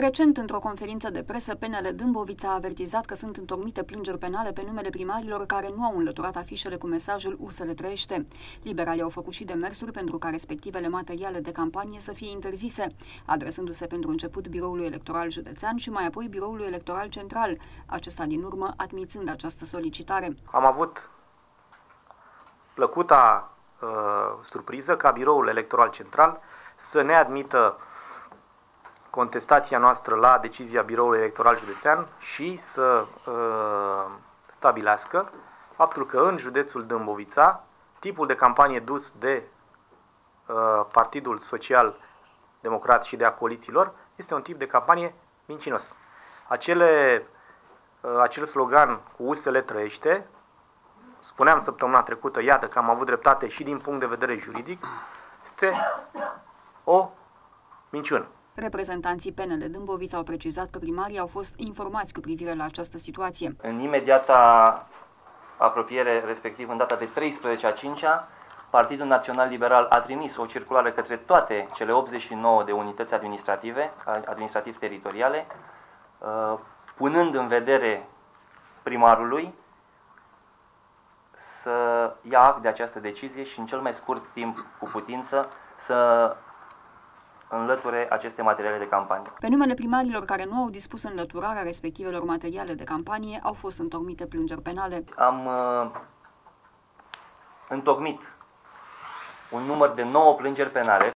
Recent, într-o conferință de presă, PNL Dâmbovița a avertizat că sunt întocmite plângeri penale pe numele primarilor care nu au înlăturat afișele cu mesajul USL trăiește. Liberalii au făcut și demersuri pentru ca respectivele materiale de campanie să fie interzise, adresându-se pentru început biroului electoral județean și mai apoi biroului electoral central, acesta din urmă admițând această solicitare. Am avut plăcuta uh, surpriză ca biroul electoral central să ne admită contestația noastră la decizia Biroului Electoral Județean și să uh, stabilească faptul că în județul Dâmbovița tipul de campanie dus de uh, Partidul Social Democrat și de acoliților este un tip de campanie mincinos. Acele, uh, acel slogan cu USL trăiește, spuneam săptămâna trecută, iată că am avut dreptate și din punct de vedere juridic, este o minciună. Reprezentanții PNL Dâmbovița au precizat că primarii au fost informați cu privire la această situație. În imediata apropiere, respectiv în data de 13 a 5 -a, Partidul Național Liberal a trimis o circulară către toate cele 89 de unități administrative, administrativ-teritoriale, uh, punând în vedere primarului să ia act de această decizie și în cel mai scurt timp cu putință să înlăture aceste materiale de campanie. Pe numele primarilor care nu au dispus înlăturarea respectivelor materiale de campanie, au fost întocmite plângeri penale. Am uh, întocmit un număr de 9 plângeri penale